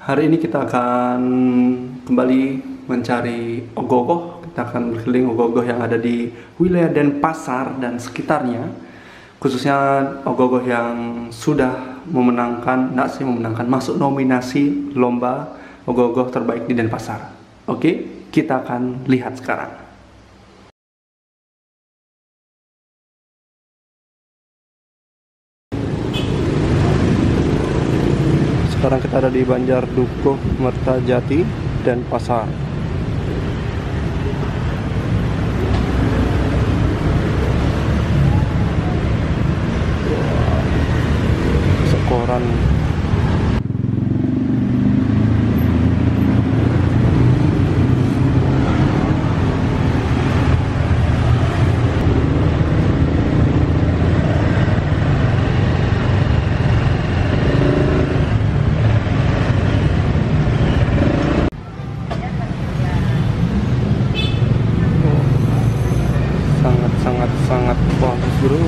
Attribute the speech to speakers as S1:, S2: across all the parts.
S1: Hari ini kita akan kembali mencari ogoh-ogoh. Kita akan berkeliling ogoh-ogoh yang ada di wilayah Denpasar dan sekitarnya. Khususnya ogoh-ogoh yang sudah memenangkan, enggak sih memenangkan, masuk nominasi lomba ogoh-ogoh terbaik di Denpasar. Oke, kita akan lihat sekarang. Sekarang kita ada di Banjar Dukuh, Mertajati, dan Pasar. Sangat bagus bro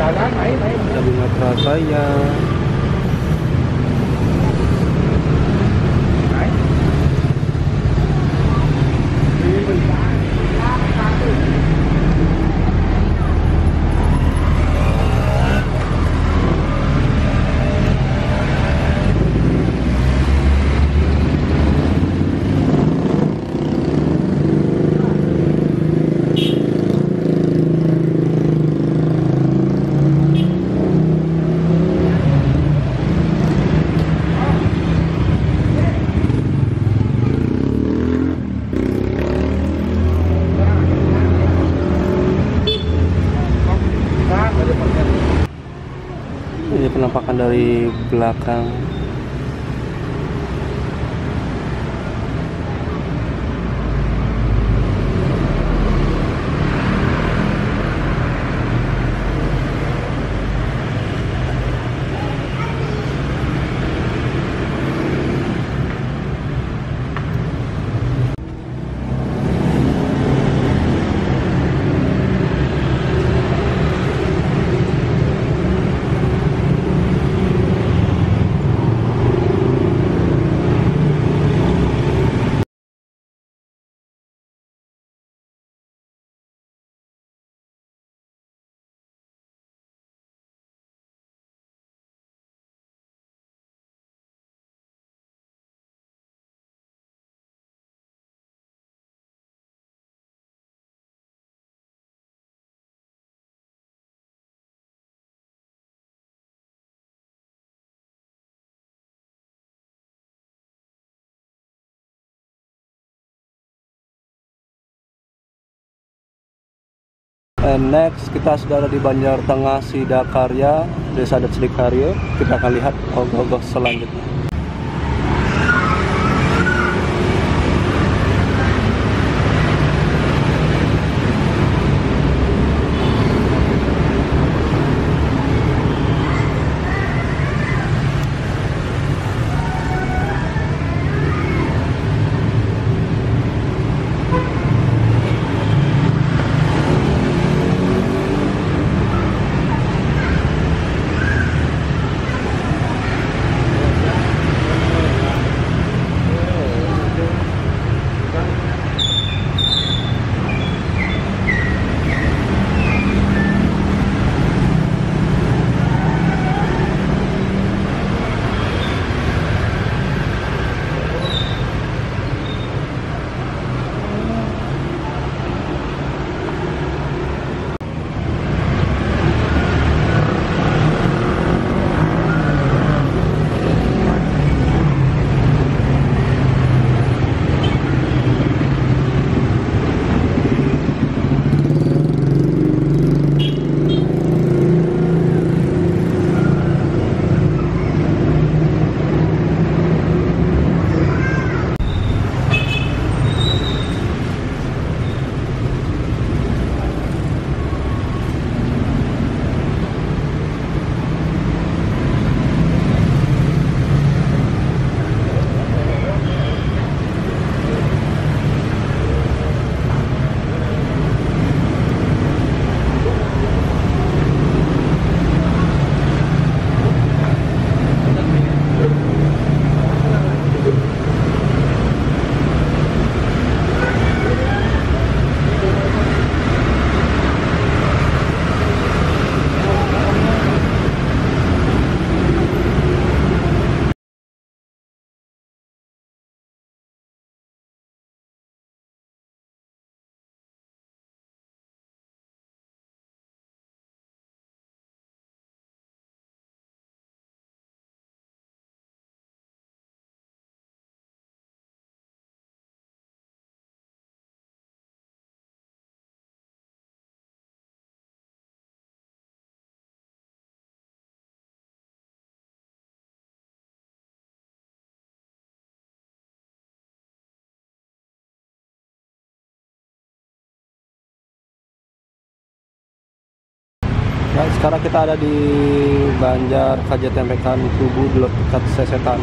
S1: ada bunga prasaya ini penampakan dari belakang And next kita sudah ada di Banjar Tengah Sidakarya, Desa Adat. Kita akan lihat ogoh-ogoh selanjutnya. Nah, sekarang kita ada di Banjar Kajatempekan Tubuh dekat Sesetan.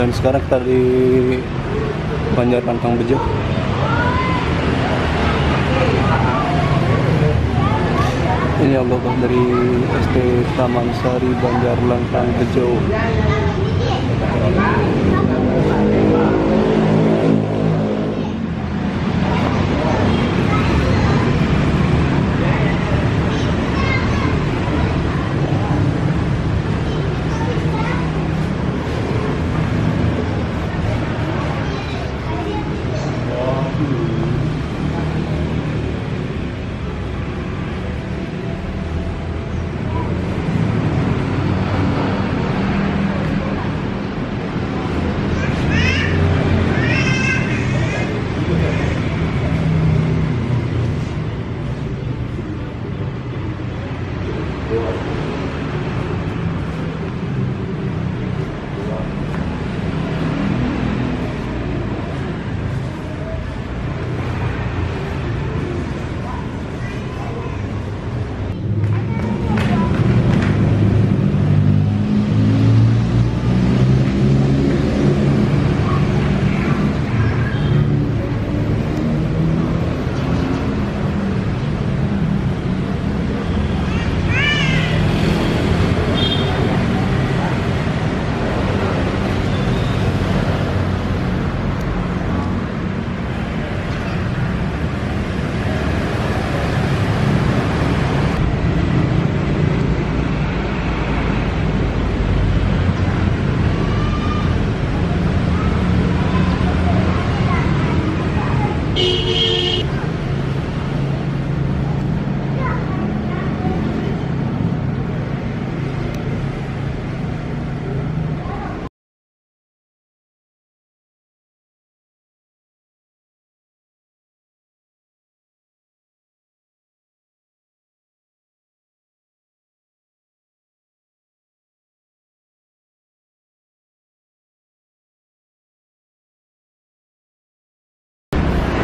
S1: Dan sekarang kita di Banjar Pantang Bejo. Ini Allah dari ST Taman Sari Banjar Lantang Bejo.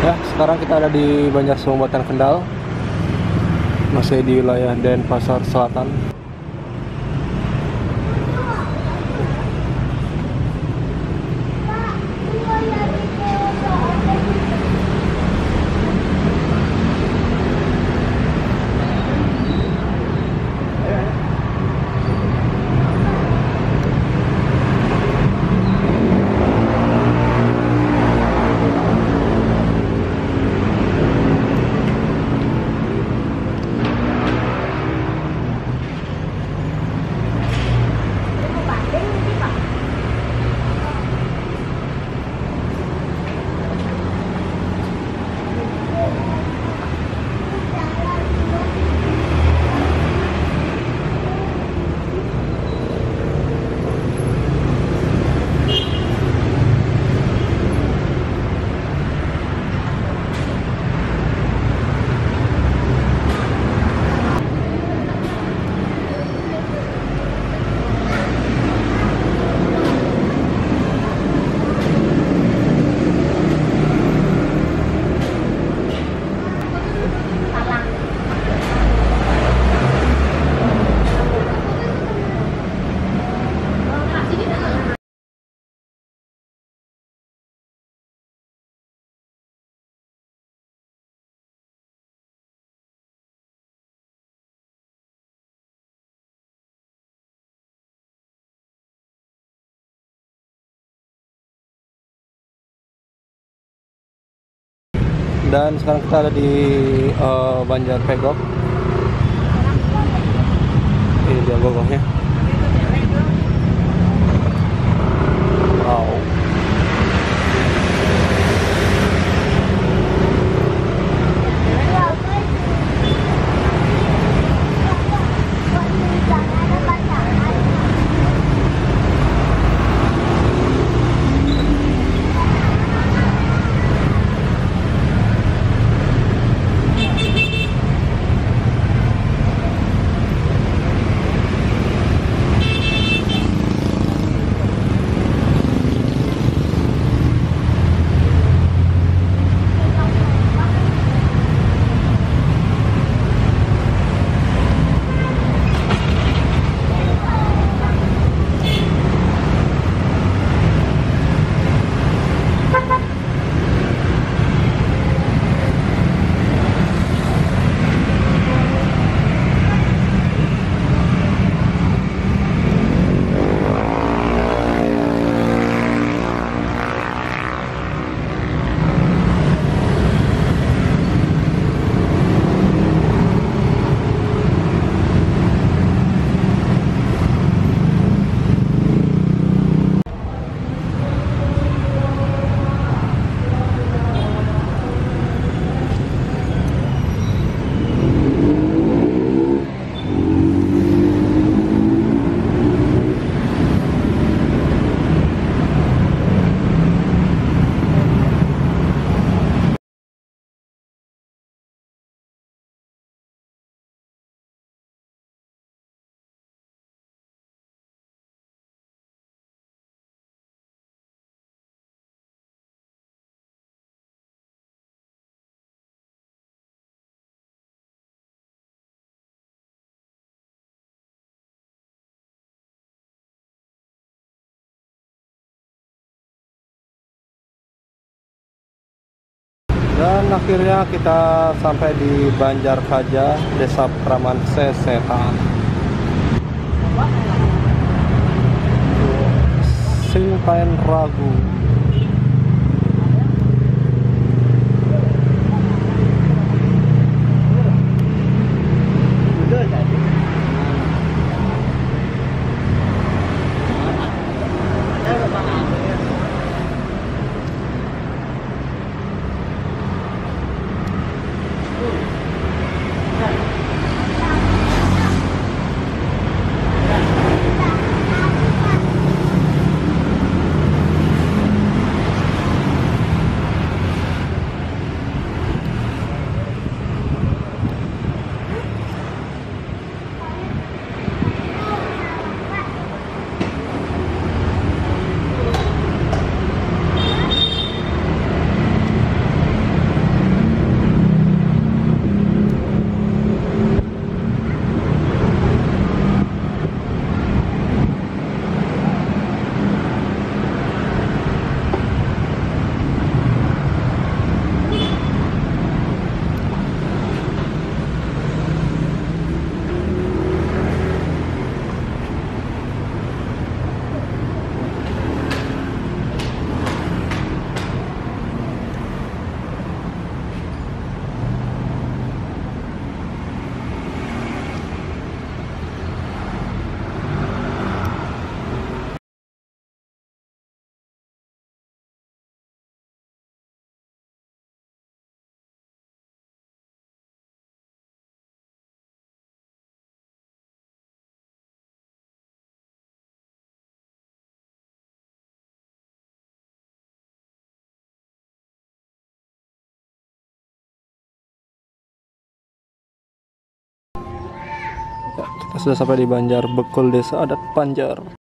S1: Ya, sekarang kita ada di Banjar Sumbatan Kendal. Masih di wilayah Denpasar Selatan. Dan sekarang kita ada di uh, Banjar Pegok. Ini dia gogohnya dan akhirnya kita sampai di Banjar Kaja Desa Praman Sesetan. Singpain Ragu sudah sampai di Banjar Bekul Desa Adat Panjar